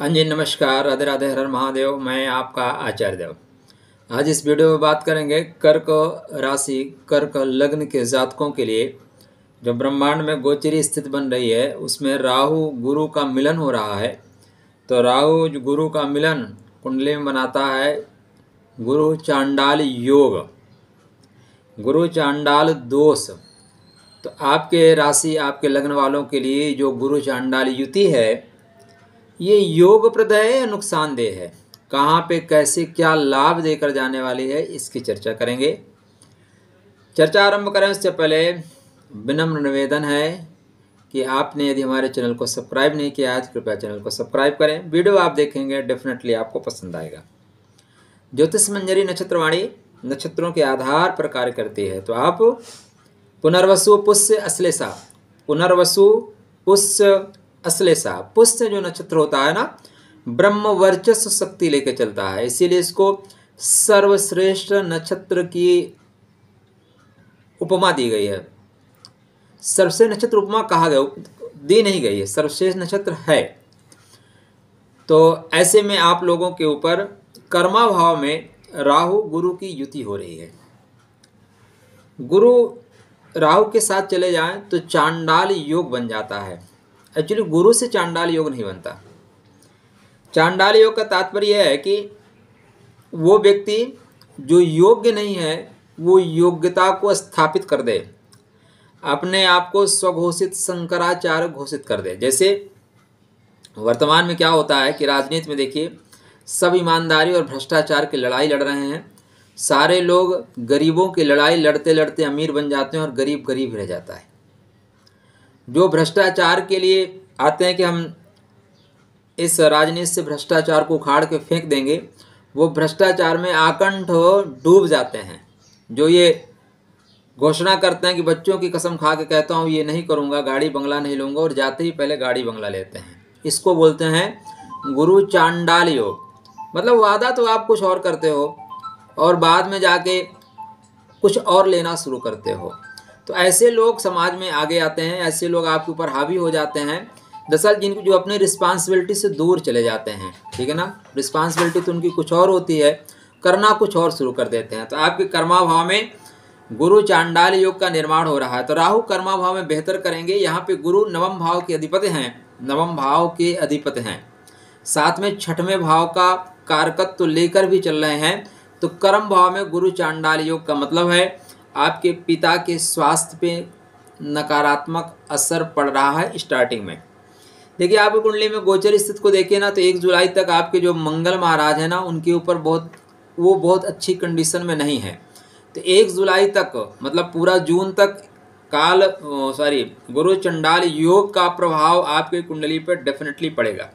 हाँ जी, नमस्कार। राधे राधे, हर महादेव। मैं आपका आचार्य देव। आज इस वीडियो में बात करेंगे कर्क राशि कर्क लग्न के जातकों के लिए। जो ब्रह्मांड में गोचरी स्थित बन रही है, उसमें राहु गुरु का मिलन हो रहा है। तो राहु गुरु का मिलन कुंडली में बनाता है गुरु चांडाल योग। गुरु चांडाल दोष। तो आपके राशि, आपके लग्न वालों के लिए जो गुरु चांडाल युति है ये योगप्रद है या नुकसानदेह है? कहाँ पे कैसे क्या लाभ देकर जाने वाली है, इसकी चर्चा करेंगे। चर्चा आरंभ करें उससे पहले विनम्र निवेदन है कि आपने यदि हमारे चैनल को सब्सक्राइब नहीं किया है तो कृपया चैनल को सब्सक्राइब करें। वीडियो आप देखेंगे, डेफिनेटली आपको पसंद आएगा। ज्योतिष मंजरी नक्षत्रवाणी नक्षत्रों के आधार पर कार्य करती है। तो आप पुनर्वसु पुष्य अश्लेषा, पुनर्वसु पुष्य अश्लेषा पुष्य जो नक्षत्र होता है ना, ब्रह्म वर्चस्व शक्ति लेकर चलता है। इसीलिए इसको सर्वश्रेष्ठ नक्षत्र की उपमा दी गई है। सर्वश्रेष्ठ नक्षत्र उपमा कहा गया, दी नहीं गई है। सर्वश्रेष्ठ नक्षत्र है। तो ऐसे में आप लोगों के ऊपर कर्मा भाव में राहु, गुरु की युति हो रही है। गुरु राहु के साथ चले जाएँ तो चांडाल योग बन जाता है। एक्चुअली गुरु से चांडाल योग नहीं बनता। चांडाल योग का तात्पर्य है कि वो व्यक्ति जो योग्य नहीं है, वो योग्यता को स्थापित कर दे। अपने आप को स्वघोषित शंकराचार्य घोषित कर दे। जैसे वर्तमान में क्या होता है कि राजनीति में देखिए, सब ईमानदारी और भ्रष्टाचार की लड़ाई लड़ रहे हैं। सारे लोग गरीबों की लड़ाई लड़ते लड़ते अमीर बन जाते हैं और गरीब गरीब रह जाता है। जो भ्रष्टाचार के लिए आते हैं कि हम इस राजनीति से भ्रष्टाचार को उखाड़ के फेंक देंगे, वो भ्रष्टाचार में आकंठ डूब जाते हैं। जो ये घोषणा करते हैं कि बच्चों की कसम खा के कहता हूँ, ये नहीं करूँगा, गाड़ी बंगला नहीं लूँगा, और जाते ही पहले गाड़ी बंगला लेते हैं। इसको बोलते हैं गुरु चांडाल योग मतलब वादा तो आप कुछ और करते हो, और बाद में जाके कुछ और लेना शुरू करते हो। तो ऐसे लोग समाज में आगे आते हैं, ऐसे लोग आपके ऊपर हावी हो जाते हैं, दरअसल जिनको जो अपने रिस्पॉन्सिबिलिटी से दूर चले जाते हैं, ठीक है ना? रिस्पॉन्सिबिलिटी तो उनकी कुछ और होती है, करना कुछ और शुरू कर देते हैं। तो आपके कर्मा भाव में गुरु चांडाल योग का निर्माण हो रहा है। तो राहु कर्मा भाव में बेहतर करेंगे, यहाँ पे गुरु नवम भाव के अधिपति हैं, नवम भाव के अधिपति हैं। साथ में छठवें भाव का कारकत्व तो लेकर भी चल रहे हैं तो कर्म भाव में गुरु चांडाल योग का मतलब है आपके पिता के स्वास्थ्य पे नकारात्मक असर पड़ रहा है स्टार्टिंग में। देखिए आपकी कुंडली में गोचर स्थिति को देखिए ना तो एक जुलाई तक आपके जो मंगल महाराज हैं ना, उनके ऊपर बहुत, वो बहुत अच्छी कंडीशन में नहीं है। तो एक जुलाई तक मतलब पूरा जून तक काल सॉरी गुरु चंडाल योग का प्रभाव आपके कुंडली पर डेफिनेटली पड़ेगा।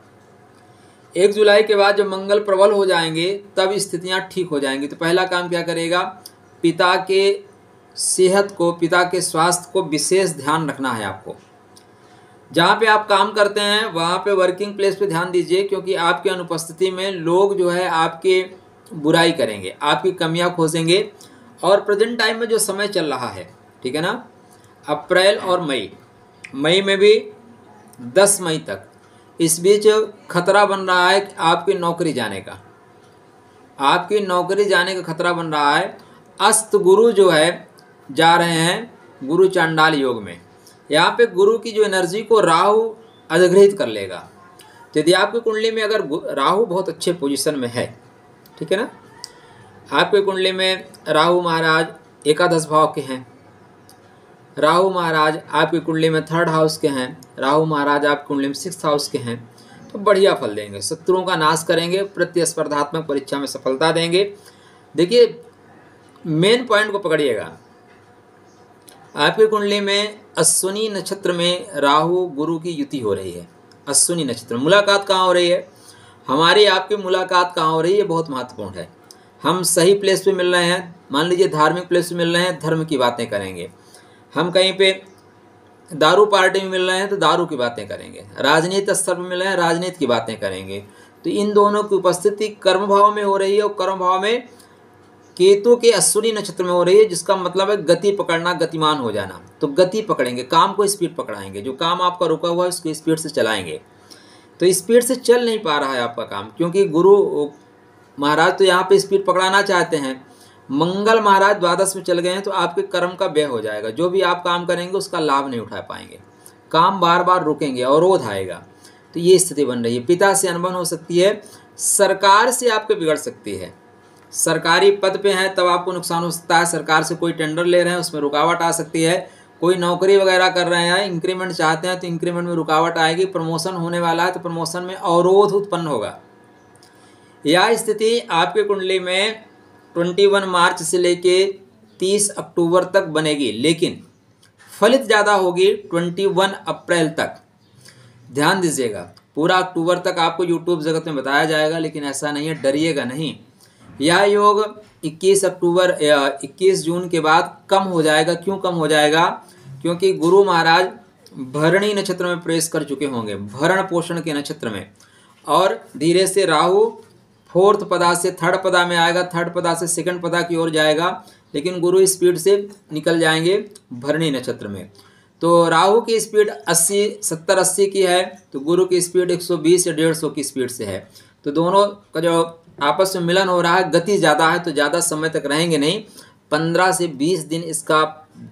एक जुलाई के बाद जब मंगल प्रबल हो जाएँगे, तब स्थितियाँ ठीक हो जाएँगी। तो पहला काम क्या करेगा? पिता के सेहत को, पिता के स्वास्थ्य को विशेष ध्यान रखना है आपको। जहाँ पे आप काम करते हैं, वहाँ पे वर्किंग प्लेस पे ध्यान दीजिए, क्योंकि आपके अनुपस्थिति में लोग जो है आपके बुराई करेंगे, आपकी कमियाँ खोजेंगे, और प्रेजेंट टाइम में जो समय चल रहा है, ठीक है ना? अप्रैल और मई। मई में भी दस मई तक। इस बीच खतरा बन रहा है आपकी नौकरी जाने का। आपकी नौकरी जाने का खतरा बन रहा है। अस्त गुरु जो है जा रहे हैं गुरु चांडाल योग में। यहाँ पे गुरु की जो एनर्जी को राहु अधिग्रहित कर लेगा। तो यदि आपकी कुंडली में अगर राहु बहुत अच्छे पोजीशन में है, ठीक है ना? आपके कुंडली में राहु महाराज एकादश भाव के हैं। राहु महाराज आपकी कुंडली में थर्ड हाउस के हैं। राहु महाराज आपकी कुंडली में सिक्स हाउस के हैं। तो बढ़िया फल देंगे। शत्रुओं का नाश करेंगे, प्रतिस्पर्धात्मक परीक्षा में सफलता देंगे। देखिए मेन पॉइंट को पकड़िएगा। आपकी कुंडली में अश्विनी नक्षत्र में राहु गुरु की युति हो रही है। अश्विनी नक्षत्र, मुलाकात कहाँ हो रही है? हमारी आपकी मुलाकात कहाँ हो रही है बहुत महत्वपूर्ण है। हम सही प्लेस पे मिल रहे हैं, मान लीजिए धार्मिक प्लेस पे मिल रहे हैं, धर्म की बातें करेंगे। हम कहीं पे दारू पार्टी में मिल रहे हैं तो दारू की बातें करेंगे। राजनीति स्तर पर मिल रहे हैं, राजनीति की बातें करेंगे। तो इन दोनों की उपस्थिति कर्म भाव में हो रही है और कर्म भाव में केतु के अश्विनी नक्षत्र में हो रही है, जिसका मतलब है गति पकड़ना, गतिमान हो जाना। तो गति पकड़ेंगे, काम को स्पीड पकड़ाएँगे। जो काम आपका रुका हुआ है, उसको स्पीड से चलाएँगे। तो स्पीड से चल नहीं पा रहा है आपका काम, क्योंकि गुरु, महाराज तो यहाँ पे स्पीड पकड़ाना चाहते हैं। मंगल महाराज द्वादश में चल गए हैं तो आपके कर्म का व्यय हो जाएगा। जो भी आप काम करेंगे, उसका लाभ नहीं उठा पाएँगे। काम बार बार रुकेंगे, अवरोध आएगा। तो ये स्थिति बन रही है। पिता से अनबन हो सकती है, सरकार से आपके बिगड़ सकती है। सरकारी पद पे हैं, तब आपको नुकसान हो सकता है। सरकार से कोई टेंडर ले रहे हैं, उसमें रुकावट आ सकती है। कोई नौकरी वगैरह कर रहे हैं इंक्रीमेंट चाहते हैं तो इंक्रीमेंट में रुकावट आएगी प्रमोशन होने वाला है तो प्रमोशन में अवरोध उत्पन्न होगा। यह स्थिति आपके कुंडली में 21 मार्च से लेके 30 अक्टूबर तक बनेगी, लेकिन फलित ज़्यादा होगी 21 अप्रैल तक। ध्यान दीजिएगा, पूरा अक्टूबर तक आपको यूट्यूब जगत में बताया जाएगा, लेकिन ऐसा नहीं है, डरिएगा नहीं। यह योग 21 अक्टूबर 21 जून के बाद कम हो जाएगा। क्यों कम हो जाएगा? क्योंकि गुरु महाराज भरणी नक्षत्र में प्रवेश कर चुके होंगे, भरण पोषण के नक्षत्र में। और धीरे से राहु फोर्थ पदा से थर्ड पदा में आएगा, थर्ड पदा से सेकंड पदा की ओर जाएगा, लेकिन गुरु स्पीड से निकल जाएँगे भरणी नक्षत्र में। तो राहु की स्पीड 80 70 80 की है तो गुरु की स्पीड 120 या 150 की स्पीड से है। तो दोनों का जो आपस में मिलन हो रहा है, गति ज़्यादा है तो ज़्यादा समय तक रहेंगे नहीं। पंद्रह से बीस दिन इसका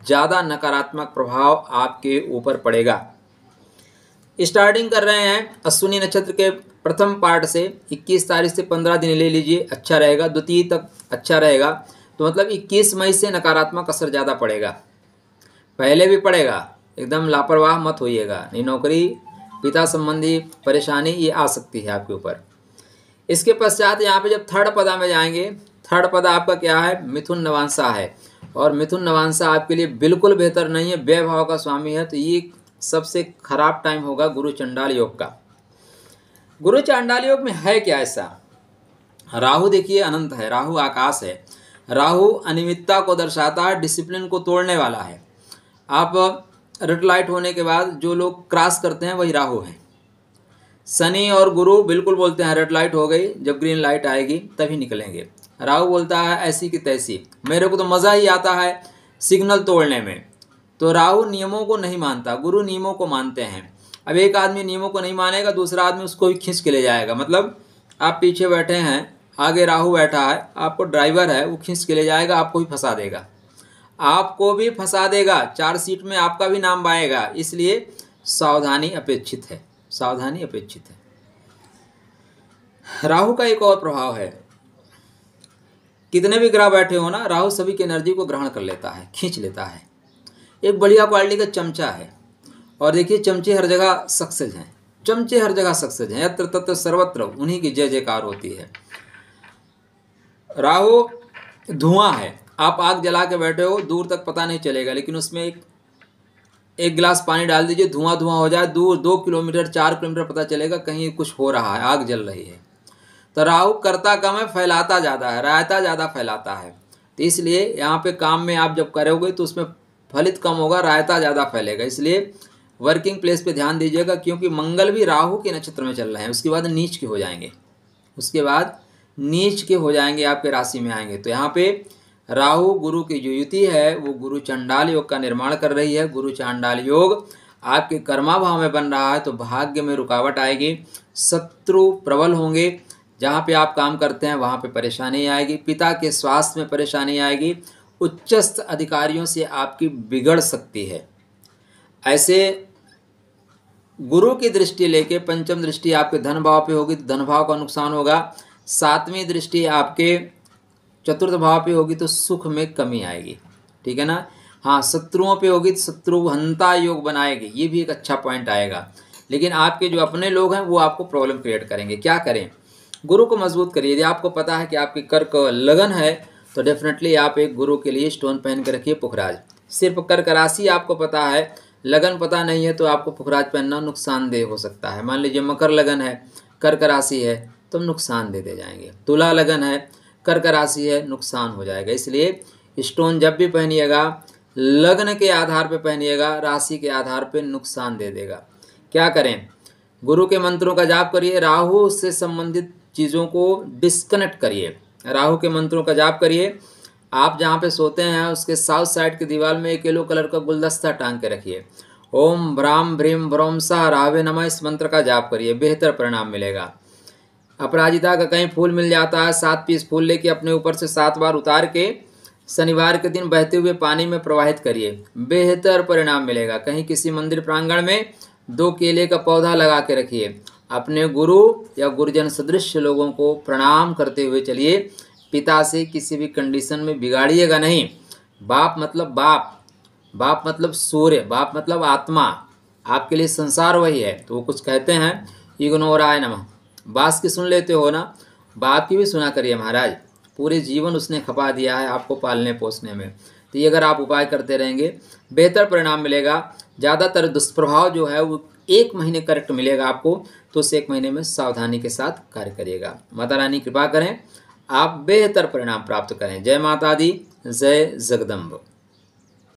ज़्यादा नकारात्मक प्रभाव आपके ऊपर पड़ेगा। स्टार्टिंग कर रहे हैं अश्विनी नक्षत्र के प्रथम पार्ट से। 21 तारीख से 15 दिन ले लीजिए अच्छा रहेगा। द्वितीय तक अच्छा रहेगा। तो मतलब 21 मई से नकारात्मक असर ज़्यादा पड़ेगा। पहले भी पड़ेगा। एकदम लापरवाह मत होइएगा। नहीं, नौकरी, पिता संबंधी परेशानी, ये आ सकती है आपके ऊपर। इसके पश्चात यहाँ पे जब थर्ड पदा में जाएँगे थर्ड पदा आपका क्या है? मिथुन नवांसा है। और मिथुन नवांसा आपके लिए बिल्कुल बेहतर नहीं है व्यभाव का स्वामी है तो ये सबसे खराब टाइम होगा गुरु चंडाल योग का। गुरु चंडाल योग में है क्या ऐसा? राहु देखिए, अनंत है, राहु आकाश है। राहु अनियमितता को दर्शाता है डिसिप्लिन को तोड़ने वाला है। आप रेड लाइट होने के बाद जो लोग क्रॉस करते हैं, वही राहु है। शनि और गुरु बिल्कुल बोलते हैं रेड लाइट हो गई, जब ग्रीन लाइट आएगी, तभी निकलेंगे। राहु बोलता है, ऐसी की तैसी, मेरे को तो मज़ा ही आता है सिग्नल तोड़ने में। तो राहु नियमों को नहीं मानता, गुरु नियमों को मानते हैं। अब एक आदमी नियमों को नहीं मानेगा, दूसरा आदमी उसको भी खींच के ले जाएगा। मतलब आप पीछे बैठे हैं, आगे राहु बैठा है, आपको ड्राइवर है, वो खींच के ले जाएगा, आपको भी फंसा देगा। आपको भी फंसा देगा, चार सीट में आपका भी नाम आएगा, इसलिए सावधानी अपेक्षित है। सावधानी अपेक्षित है। राहु का एक और प्रभाव है। कितने भी ग्रह बैठे हो ना, राहु सभी की एनर्जी को ग्रहण कर लेता है, खींच लेता है। एक बढ़िया क्वालिटी का चमचा है। और देखिए, चमचे हर जगह सक्सेस हैं। चमचे हर जगह सक्सेस हैं। यत्र तत्र सर्वत्र, उन्हीं की जय जयकार होती है। राहु धुआँ है। आप आग जला के बैठे हो, दूर तक पता नहीं चलेगा, लेकिन उसमें एक एक गिलास पानी डाल दीजिए धुआँ धुआँ हो जाए, दूर दो किलोमीटर, चार किलोमीटर पता चलेगा कहीं कुछ हो रहा है, आग जल रही है। तो राहु करता कम है फैलाता ज़्यादा है, रायता ज़्यादा फैलाता है। तो इसलिए यहाँ पे काम में आप जब करोगे तो उसमें फलित कम होगा, रायता ज़्यादा फैलेगा। इसलिए वर्किंग प्लेस पे ध्यान दीजिएगा, क्योंकि मंगल भी राहु के नक्षत्र में चल रहे हैं। उसके बाद नीच के हो जाएँगे। उसके बाद नीच के हो जाएँगे, आपके राशि में आएँगे। तो यहाँ पे राहु गुरु की जो युति है, वो गुरु चंडाल योग का निर्माण कर रही है। गुरु चांडाल योग आपके कर्मा भाव में बन रहा है तो भाग्य में रुकावट आएगी। शत्रु प्रबल होंगे, जहाँ पे आप काम करते हैं, वहाँ पे परेशानी आएगी। पिता के स्वास्थ्य में परेशानी आएगी। उच्चस्थ अधिकारियों से आपकी बिगड़ सकती है। ऐसे गुरु की दृष्टि लेके पंचम दृष्टि आपके धन भाव पे होगी तो धन भाव का नुकसान होगा। सातवीं दृष्टि आपके चतुर्थ भाव पे होगी तो सुख में कमी आएगी। ठीक है ना? हाँ शत्रुओं पे होगी तो शत्रुहंता योग बनाएगी। ये भी एक अच्छा पॉइंट आएगा। लेकिन आपके जो अपने लोग हैं, वो आपको प्रॉब्लम क्रिएट करेंगे। क्या करें? गुरु को मज़बूत करिए। यदि आपको पता है कि आपकी कर्क लगन है तो डेफिनेटली आप एक गुरु के लिए स्टोन पहन के रखिए पुखराज। सिर्फ़ कर्क राशि आपको पता है, लगन पता नहीं है तो आपको पुखराज पहनना नुकसानदेह हो सकता है। मान लीजिए मकर लगन है कर्क राशि है तो नुकसान दे दे जाएँगे। तुला लगन है कर्क राशि है, नुकसान हो जाएगा। इसलिए स्टोन जब भी पहनिएगा, लग्न के आधार पर पहनिएगा, राशि के आधार पर नुकसान दे देगा। क्या करें? गुरु के मंत्रों का जाप करिए, राहु से संबंधित चीज़ों को डिस्कनेक्ट करिए। राहु के मंत्रों का जाप करिए। आप जहाँ पे सोते हैं, उसके साउथ साइड की दीवार में एक येलो कलर का गुलदस्ता टांग के रखिए। ओम भ्राम भ्रीम भ्रोम सा रावे नमः इस मंत्र का जाप करिए, बेहतर परिणाम मिलेगा। अपराजिता का कहीं फूल मिल जाता है। सात पीस फूल लेके अपने ऊपर से सात बार उतार के शनिवार के दिन बहते हुए पानी में प्रवाहित करिए। बेहतर परिणाम मिलेगा। कहीं किसी मंदिर प्रांगण में दो केले का पौधा लगा के रखिए। अपने गुरु या गुरुजन सदृश लोगों को प्रणाम करते हुए चलिए। पिता से किसी भी कंडीशन में बिगाड़िएगा नहीं। बाप मतलब बाप। बाप मतलब सूर्य। बाप मतलब आत्मा। आपके लिए संसार वही है। तो वो कुछ कहते हैं। इग्नोराय नमः। बास की सुन लेते हो ना? बाप की भी सुना करिए महाराज। पूरे जीवन उसने खपा दिया है आपको पालने पोसने में। तो ये अगर आप उपाय करते रहेंगे, बेहतर परिणाम मिलेगा। ज़्यादातर दुष्प्रभाव जो है वो एक महीने करेक्ट मिलेगा आपको तो उस एक महीने में सावधानी के साथ कार्य करिएगा। माता रानी, कृपा करें, आप बेहतर परिणाम प्राप्त करें। जय माता दी, जय जगदम्ब।